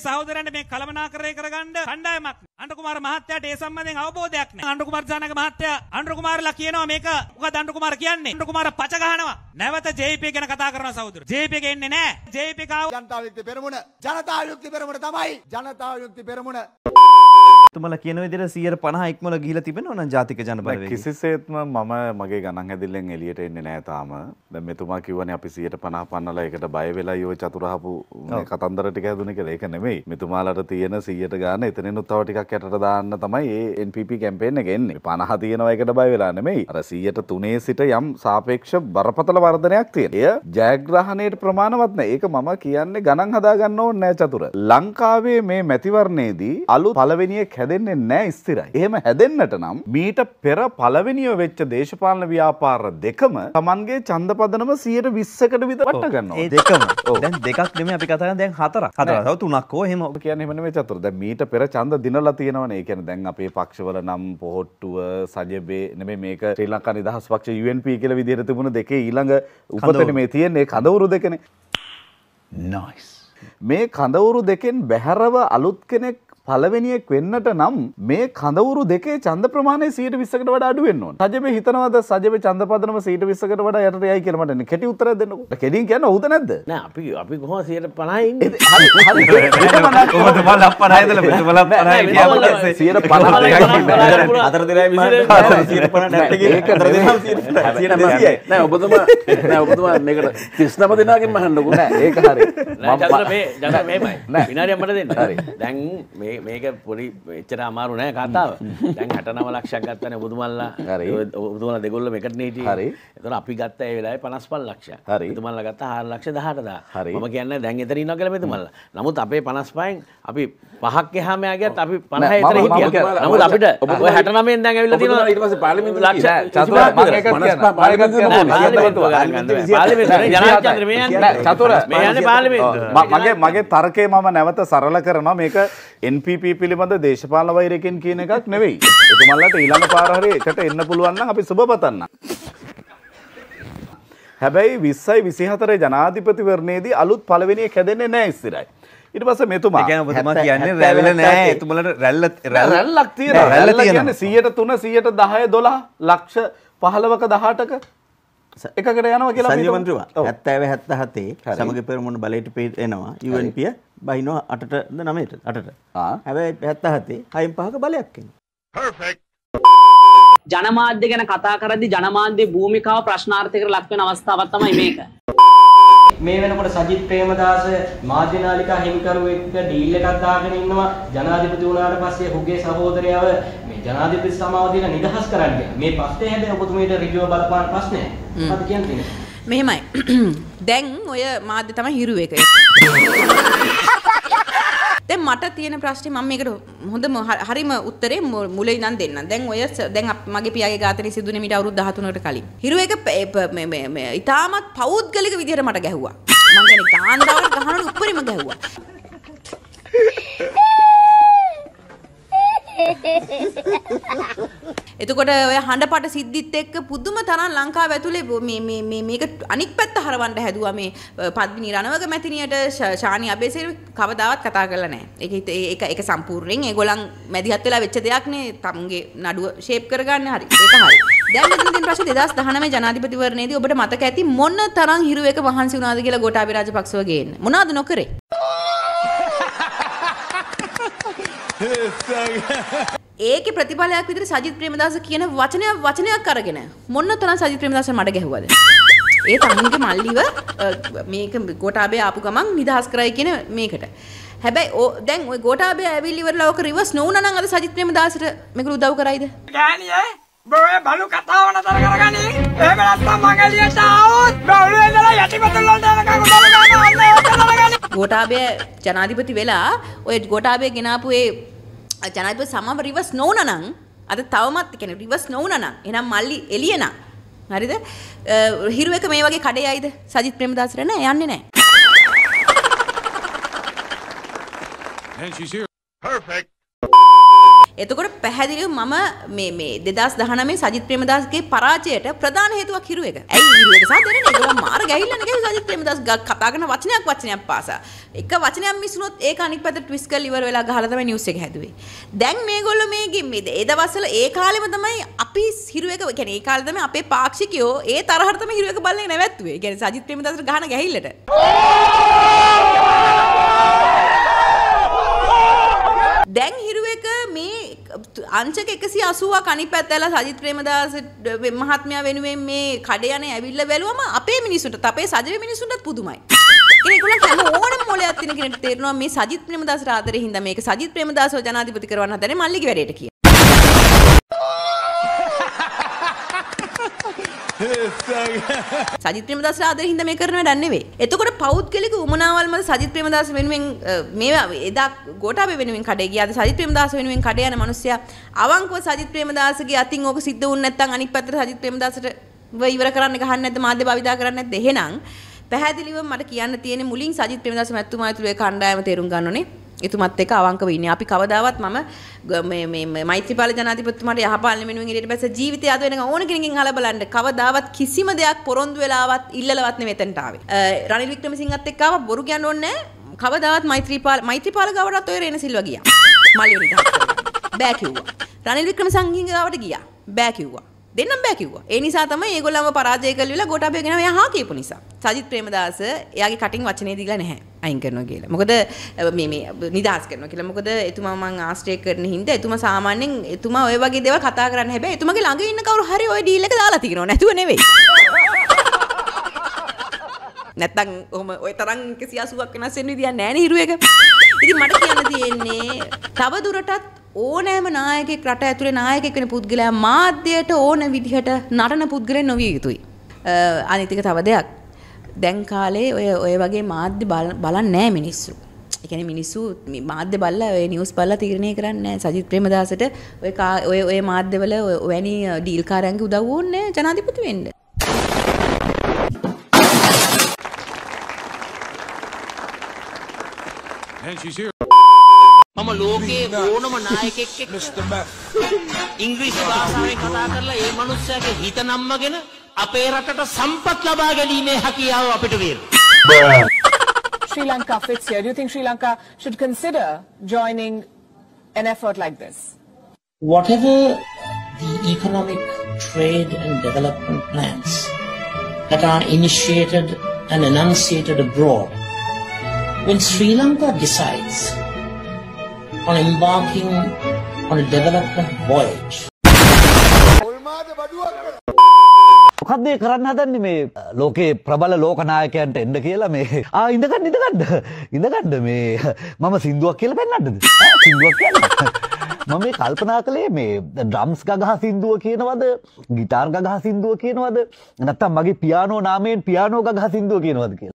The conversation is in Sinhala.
සහෝදරයන්ට මේ කළමනාකරණය කරගන්න කණ්ඩායමක් නෑ. අනුර කුමාර මහත්තයාට ඒ සම්බන්ධයෙන් අවබෝධයක් නැහැ. අනුර කුමාර ජානක මහත්තයා අනුර කුමාරලා කියනවා මේක මොකද අනුර කුමාර කියන්නේ? අනුර කුමාර පච ගහනවා. නැවත JP ගැන කතා කරනවා සහෝදර. JP එක එන්නේ නැහැ. JP කාව ජනතා යුක්ති පෙරමුණ ජනතා යුක්ති පෙරමුණ තමයි ජනතා යුක්ති පෙරමුණ තුමල කියන විදිහට 150 ඉක්මල ගිහිලා තිබෙනවා නම් ජාතික ජන බලවේගය. කිසිසේත්ම මම මගේ ගණන් හැදිල්ලෙන් එළියට එන්නේ නෑ තාම. දැන් මෙතුමා කිව්වනේ අපි 150 පන්නලා ඒකට බය වෙලා යෝ චතුරහපු මේ කතන්දර ටික හැදුනේ කියලා. ඒක නෙමෙයි. මෙතුමාලට තියෙන 100ට ගාන එතනිනුත් තව ටිකක් යටට දාන්න තමයි ඒ NPP කැම්පේන් එක එන්නේ. 50 තියෙනවා ඒකට බය වෙලා නෙමෙයි. අර 100ට 3 සිට යම් සාපේක්ෂ බරපතල වර්ධනයක් තියෙනවා. එය ජයග්‍රහණයට ප්‍රමාණවත් නෑ. ඒක මම කියන්නේ ගණන් හදාගන්න ඕනේ නෑ චතුර. ලංකාවේ මේ මැතිවරණයේදී අලුත් පළවෙනියෙක් හැදෙන්නේ නෑ ස්ථිරයි. එහෙම හැදෙන්නට නම් මීට පෙර පළවෙනිව වෙච්ච දේශපාලන ව්‍යාපාර දෙකම Tamanගේ ඡන්දපදනම 120කට විතර වට ගන්නවා. ඒ දෙකම. දැන් දෙකක් නෙමෙයි අපි කතා කරන්නේ දැන් හතරක්. හතරක්. තව තුනක් හෝ එහෙම ඔබ කියන්නේ එහෙම නෙමෙයි චතුර. දැන් මීට පෙර ඡන්ද දිනලා තියෙනවනේ. ඒ කියන්නේ දැන් අපේ පක්ෂවල නම් පොහොට්ටුව, සජබේ නෙමෙයි මේක ශ්‍රී ලංකා නිදහස් පක්ෂ UNP කියලා විදිහට තිබුණ දෙකේ ඊළඟ උපතනේ මේ තියෙන්නේ කඳවුරු දෙකනේ. nice. මේ කඳවුරු දෙකෙන් බැහැරව අලුත් කෙනෙක් පළවෙනියෙක් වෙන්නට නම් මේ කඳවුරු දෙකේ ඡන්ද ප්‍රමාණය 120කට වඩා අඩු වෙන්න ඕන. සජබේ හිතනවාද සජබේ ඡන්ද පදනම 120කට වඩා යටට යයි කියලා මට කෙටි උත්තරයක් දෙන්නකෝ. කෙටියෙන් කියන්න හොඳ නැද්ද? නෑ අපි අපි කොහොම 150 ඉන්නේ? හරි හරි. ඔබතුමා ලප්පනයි ඉඳලා මෙතුමා ලප්පනයි කියපුවා හතර දිනයි ඒක නෑ. ඔබතුමා නෑ ඔබතුමා මේකට 39 දෙනාගෙන් මහන්නකෝ නෑ ඒක හරි. චන්ද්‍ර මේ ජන මේමයි. විනාඩියක් මට දෙන්න. හරි. දැන් මේ මේක පොඩි එච්චර අමාරු නෑ කතාව දැන් 69 ලක්ෂයක් ගත්තනේ ඔබතුමල්ලා හරි. ඔබතුමල්ලා දෙගොල්ලෝ එකට නීටි හරි. එතකොට අපි ගත්ත ඒ වෙලාවේ 55 ලක්ෂයක් හරි. ඔබතුමල්ලා ගත්ත 4 ලක්ෂ 18000 හරි. මම කියන්නේ දැන් එතන ඉන්නවා කියලා මෙතුමල්ලා නමුත් අපේ 55න් අපි පහක් එහාම ගියත් අපි 50 එතන මම- මම හිටියා නමුත් අපිට 69න් දැන් ඇවිල්ලා තියෙනවා ඊට පස්සේ පාර්ලිමේන්තුවේ ලක්ෂ චතුර, මම ඒකත් කියන්න. පාර්ලිමේන්තුවේ මම ඒකත් මොකද? කියන්න. පාර්ලිමේන්තුව පාර්ලිමේන්තුව ජනාධිපති මේ යන්නේ නෑ, චතුර. මේ යන්නේ පාර්ලිමේන්තුව ම- මගේ මගේ තර්කය මම නැවත සරල කරනවා මේක NPP පිළිබඳ දේශපාලන වෛරකෙන් කියන එකක් නෙවෙයි. එතුමල්ලට ඊළඟ පාර හරි එකට එන්න පුළුවන් නම් අපි සුබ පතන්න. හැබැයි 20යි 24 ජනාධිපතිවරණයේදී අලුත් පළවෙනියෙක් හැදෙන්නේ නැහැ ඉස්තිරයි. ඊට පස්සේ මෙතුමා ඒ කියන්නේ ඔබතුමා කියන්නේ රැල්ල නෑ හැත්තෑ- එතුමලට රැල්ල රැල්ලක් තියෙනවා. රැල්ල රැල්ල තියෙනවා. කියන්නේ 103 110 12 ලක්ෂ 15ක 18ක එකකට යනවා කියලා අපි සංජය හිතමු. මන්ත්‍රීවා ඔව්. 70 77 හරි. සමග පෙරමුණ බලයට පේ එනවා UNP බහිනවා 8ට 9ට 8ට. ආ. හැබැයි 77 හයින් පහක බලයක් එනවා. ජනමාධ්‍ය ගැන කතා කරදි ජනමාධ්‍ය භූමිකාව ප්‍රශ්නාර්ථයකට ලක් වෙන අවස්ථාවක් තමයි මේක. මේ වෙනකොට සජිත් ප්‍රේමදාස මාධ්‍ය නාලිකා හිමිකරු එක්ක ඩීල් එකක් දාගෙන ඉන්නවා ජනාධිපති වුණාට පස්සේ ඔහුගේ සහෝදරයව ජනාධිපති සමාව දීලා නිදහස් කරන්න කියලා. මේ ප්‍රශ්නේ හැබැයි ඔබතුමීට ඍජුව බලපාන ප්‍රශ්නයක්. මොකද කියන්නේ? මෙහෙමයි දැන් ඔය මාධ්‍ය තමයි හිරු එක දැන් මට තියෙන ප්‍රශ්නේ මම මේකට හොඳම හරිම උත්තරේ මුලින් ඉඳන් දෙන්නම්. දැන් ඔය දැන් අප- මගේ පියාගේ ඝාතනය සිදුුනේ මීට අවුරුදු 13කට කලින්. හිරු එක මේ- මේ- මේ ඉතාමත් පෞද්ගලික විදිහට මට ගැහුවා. මං කියන්නේ කාන්දාවට ගහනකොට උඩරිම ගැහුවා. එතකොට ඔය හඬපට සිද්ධිත් එක්ක පුදුම තරම් ලංකාව ඇතුලේ මේ මේ මේ මේක අනික් පැත්ත හරවන්න හැදුවා මේ අ, පද්මිනී රණවක මැතිනියට ශ- ශානි අබේසේන කවදාවත් කතා කරලා නැහැ. ඒක හිත- ඒක ඒක සම්පූර්ණයෙන් ඒගොල්ලන් මැදිහත් වෙලා වෙච්ච දෙයක් නේ තමුන්ගේ නඩුව ෂේප් කරගන්න හරි. ඒක හරි. දැන් මෙතන තියෙන ප්‍රශ්නේ 2019 ජනාධිපතිවරණයේදී ඔබට මතක ඇති මොන තරම් හිරු එක වහන්සි වුණාද කියලා ගෝඨාභය රාජපක්ෂව ගේන්න. මොනවද නොකරේ? ඒකේ ප්‍රතිඵලයක් විදිහට සජිත් ප්‍රේමදාස කියන වචනය වචනයක් අරගෙන මොන්න තරම් සජිත් ප්‍රේමදාස මඩ ගැහුවද? ඒ තමුන්ගේ මල්ලිව මේක ගෝඨාභය ආපු ගමන් නිදහස් කරයි කියන මේකට. හැබැයි ඕ දැන් ওই ගෝඨාභය ඇවිල්ලි ඉවරලා ඕක රිවර්ස් නොවුනා නම් අද සජිත් ප්‍රේමදාසට මේක උදව් කරයිද? ගෑනියේ බොය බලු කතාව නතර කරගනි. එහෙම නැත්නම් මං එළියට ආවොත් බවුල ඉඳලා යටිපතුල් වලට යනකම් බලු ගන්න ඕනේ. ගෝඨාභය ජනාධිපති වෙලා ඔය ගෝඨාභය ගෙනාපු ඒ ජනාධිපති සමව රිවර්ස් නොවුනා නම් අද තවමත් කියන්නේ රිවර්ස් නොවුනා නම් එහෙනම් මල්ලි එළිය නම් හරිද? අ, හිරු එක මේ වගේ කඩේ ආයිද? සජිත් ප්‍රේමදාසට නෑ යන්නේ නෑ. එතකොට පැහැදිලිව මම මේ මේ 2019 සජිත් ප්‍රේමදාසගේ පරාජයට ප්‍රධාන හේතුවක් හිරු එක. ඇයි හිරු එක සහ දෙන්නේ ඒගොල්ලෝ මාර ගැහිල්ලනේ ගිහුව සජිත් ප්‍රේමදාස ග- කතා කරන වචනයක් වචනයක් පාසා. එක වචනයක් මිසුනොත් ඒක අනිත් පැත්ත ට්විස්ට් කරලා ඉවර වෙලා ගහලා තමයි නිවුස් එක හැදුවේ. දැන් මේගොල්ලෝ මේ ගි- මේ ඒ දවස්වල ඒ කාලෙම තමයි අපි හිරු එක කියන්නේ ඒ කාලේ තමයි අපේ පාක්ෂිකයෝ ඒ තරහට තමයි හිරු එක බලන්නේ නැවැත්තුවේ. ඒ කියන්නේ සජිත් ප්‍රේමදාසට ගහන ගැහිල්ලට. දැන් හිරු එක මේ අංචක එකසි අසුවක් අනි පැත්තල සජිත් ප්‍රේමදාස මහත්මයා වෙනුවෙන් මේ කඩයන ඇවිල්ල බැලුවම අපේ මිනිසුන්ට අපේ සජව මිනිසුන්ටත් පුදුමයි. ඒගොල්ලන් හැම ඕනම මොලයක් තියෙන කෙනෙක්ට තේරෙනවා මේ සජිත් ප්‍රේමදාස ආදරේ හින්දා මේක සජිත් ප්‍රේමදාසව ජනාධිපති කරවන්න හදන්නේ මල්ලිගේ වැඩේට කියලා. සජිත් ප්‍රේමදාස ආදරේ හින්දා මේ කරන වැඩක් නෙවෙයි. එතකොට පෞද්ගලික උමනාවල් මත සජිත් ප්‍රේමදාස වෙනුවෙන් අ, මේවා එදා ගෝඨාභය වෙනුවෙන් කඩේ ගියාද සජිත් ප්‍රේමදාස වෙනුවෙන් කඩේ යන මිනිස්සයා අවංකව සජිත් ප්‍රේමදාසගේ අතින් ඕක සිද්ධ වුනේ නැත්නම් අනිත් පැත්තට සජිත් ප්‍රේමදාසට ව ඉවර කරන්න ගහන්නේ නැද්ද මාධ්‍ය භාවිතා කරන්නේ නැද්ද එහෙනම් පැහැදිලිව මට කියන්න තියෙන්නේ මුලින් සජිත් ප්‍රේමදාස මැතිතුමා ඇතුළු ඒ කණ්ඩායම තේරුම් ගන්න ඕනේ. එතුමත් එක්ක අවංකව ඉන්නේ. අපි කවදාවත් මම ග- මේ මේ මේ මෛත්‍රීපාල ජනාධිපතිතුමාට යහපාලන වෙනුවෙන් ඉරියට බැස ජීවිතය අද වෙනකන් ඕන කෙනකින් අහලා බලන්න. කවදාවත් කිසිම දෙයක් පොරොන්දු වෙලාවත් ඉල්ලලවත් නෙවෙයි එතනට ආවේ. අ, රනිල් වික්‍රමසිංහත් එක්ක ආවා බොරු කියන්න ඕනේ නැහැ. කවදාවත් මෛත්‍රීපාල මෛත්‍රීපාල ගාවටත් ඔය රේන සිල්වා ගියා. මල්ලියනි බෑ කිව්වා. රනිල් වික්‍රමසිංහ ගාවට ගියා. බෑ කිව්වා. දෙන්නම් බෑ කිව්වා. ඒ නිසා තමයි ඒගොල්ලන්ව පරාජය කළවිලා ගෝඨාභය ගෙනාව එයා හා කියපු නිසා. සජිත් ප්‍රේමදාස එයාගේ කටින් වචනේ දීලා නැහැ. අයින් කරනවා කියලා. මොකද අ, මේ මේ නිදහස් කරනවා කියලා. මොකද එතුමා මං ආශ්‍රය කරන හින්දා එතුමා සාමාන්‍යයෙන් එතුමා ඔය වගේ දේවල් කතා කරන්න හැබැයි එතුමාගේ ළඟ ඉන්න කවුරු හරි ওই ඩීල් එක දාලා තියනවා. නැතුව නෙවෙයි. නැත්තම් ඔහම ඔය තරම් 180ක් වෙනස් වෙන්න විදියක් නැහැ නේ හිරු එක. ඉතින් මට කියන්න තියෙන්නේ තව දුරටත් ඕනෑම නායකයෙක් රට ඇතුලේ නායකයෙක් වෙන පුද්ගලයා මාධ්‍යයට ඕන විදිහට නටන පුද්ගලෙන් නොවිය යුතුයි. අ, අනිත් එක තව දෙයක්. දැන් කාලේ ඔය ඔය වගේ මාධ්‍ය බල- බලන්නේ නැහැ මිනිස්සු. ඒ කියන්නේ මිනිස්සු මේ මාධ්‍ය බලලා ඔය නිවුස් බලලා තීරණය කරන්නේ නැහැ. සජිත් ප්‍රේමදාසට ඔය කා- ඔය ඔය මාධ්‍යවල ඔය වැනි ඩීල් කාරයන්ගේ උදව් ඕනේ නැහැ ජනාධිපති වෙන්න. මම ලෝකයේ ඕනම නායකෙක් එක්ක ඉංග්‍රීසි භාෂාවෙන් කතා කරලා ඒ මනුස්සයාගේ හිත නම්මගෙන අපේ රටට සම්පත් ලබා ගැනීමේ හැකියාව අපිට තියෙනවා. Sri Lanka fits here? Do you think Sri Lanka should consider joining an effort like this? whatever the economic trade and development plans that are initiated and enunciated abroad, when Sri Lanka decides on embarking on a development voyage, මොකක්ද ඒ කරන්න හදන්නේ මේ ලෝකේ ප්‍රබල ලෝකනායකයන්ට එන්න කියලා මේ? ආ ඉඳගන්න ඉඳගන්න ඉඳගන්න මේ. මම සින්දුවක් කියලා පෙන්වන්නද ඈ, සින්දුවක් කියන්න? මම මේ කල්පනා කළේ මේ ඩ්‍රම්ස් ගගහ සින්දුව කියනවද? ගිටාර් ගගහ සින්දුව කියනවද? නැත්තම් මගේ පියානෝ නාමයෙන් පියානෝ ගගහ සින්දුව කියනවද කියලා.